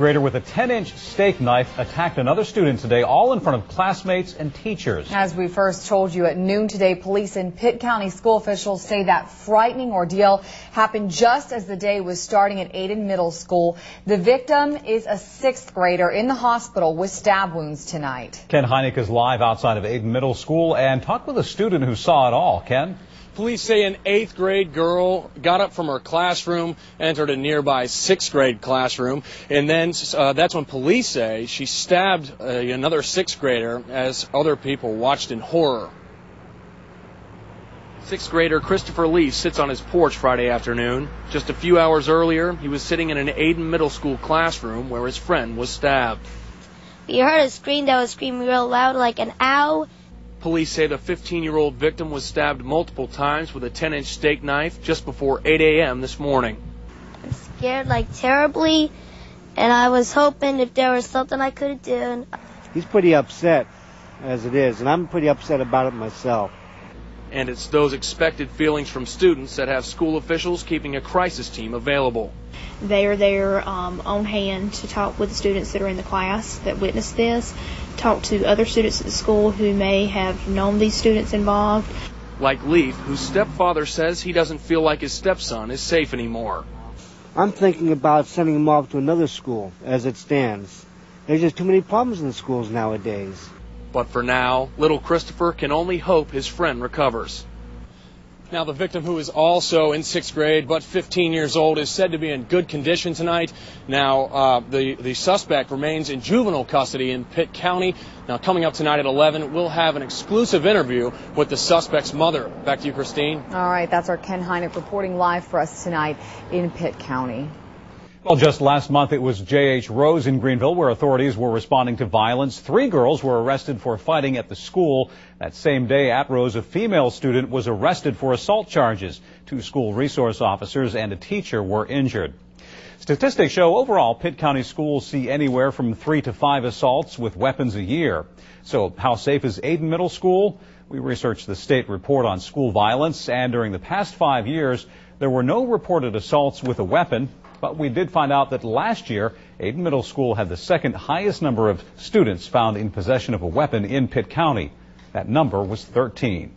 grader with a 10-inch steak knife attacked another student today, all in front of classmates and teachers. As we first told you at noon today, police and Pitt County school officials say that frightening ordeal happened just as the day was starting at Ayden Middle School. The victim is a sixth grader in the hospital with stab wounds tonight. Ken Heineck is live outside of Ayden Middle School and talked with a student who saw it all. Ken? Police say an eighth grade girl got up from her classroom, entered a nearby sixth grade classroom, and then uh, that's when police say she stabbed uh, another sixth grader as other people watched in horror. Sixth grader Christopher Lee sits on his porch Friday afternoon. Just a few hours earlier, he was sitting in an Ayden Middle School classroom where his friend was stabbed. We heard a scream that was screaming real loud, like an ow, Police say the 15 year old victim was stabbed multiple times with a 10 inch steak knife just before 8 a.m. this morning. I'm scared like terribly, and I was hoping if there was something I could do. He's pretty upset as it is, and I'm pretty upset about it myself. And it's those expected feelings from students that have school officials keeping a crisis team available. They are there um, on hand to talk with the students that are in the class that witnessed this, talk to other students at the school who may have known these students involved. Like Leaf, whose stepfather says he doesn't feel like his stepson is safe anymore. I'm thinking about sending him off to another school as it stands. There's just too many problems in the schools nowadays. But for now, little Christopher can only hope his friend recovers. Now, the victim, who is also in sixth grade but 15 years old, is said to be in good condition tonight. Now, uh, the, the suspect remains in juvenile custody in Pitt County. Now, coming up tonight at 11, we'll have an exclusive interview with the suspect's mother. Back to you, Christine. All right, that's our Ken Heineck reporting live for us tonight in Pitt County. Well, just last month, it was J.H. Rose in Greenville where authorities were responding to violence. Three girls were arrested for fighting at the school. That same day at Rose, a female student was arrested for assault charges. Two school resource officers and a teacher were injured. Statistics show overall Pitt County schools see anywhere from three to five assaults with weapons a year. So how safe is Ayden Middle School? We researched the state report on school violence and during the past five years, there were no reported assaults with a weapon. But we did find out that last year, Ayden Middle School had the second highest number of students found in possession of a weapon in Pitt County. That number was 13.